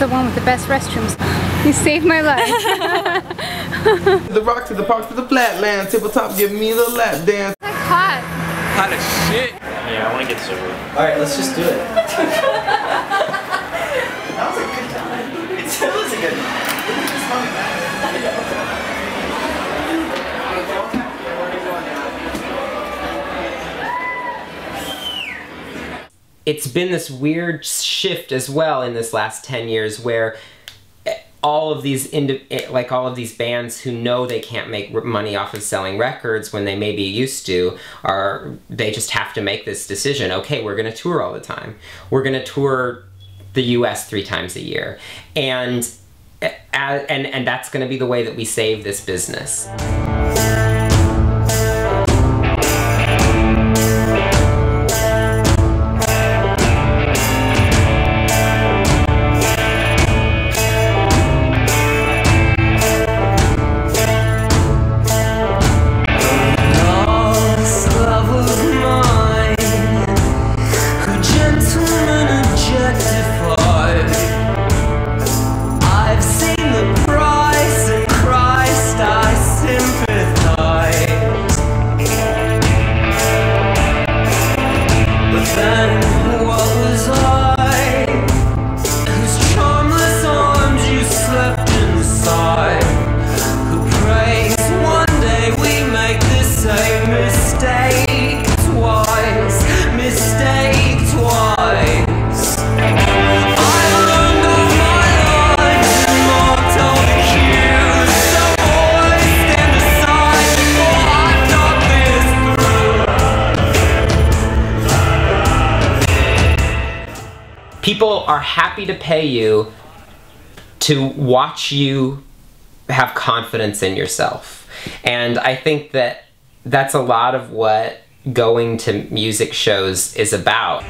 the one with the best restrooms. You saved my life. the rock to the park to the flatland, tip top, give me the lap dance. like hot. Hot as shit. Yeah, I want to get sober. Alright, let's just do it. that was a good time. It was a good It's been this weird shift as well in this last 10 years where eh, all of these eh, like all of these bands who know they can't make money off of selling records when they maybe used to are they just have to make this decision okay we're going to tour all the time. We're going to tour the US 3 times a year. And eh, and and that's going to be the way that we save this business sun people are happy to pay you to watch you have confidence in yourself. And I think that that's a lot of what going to music shows is about.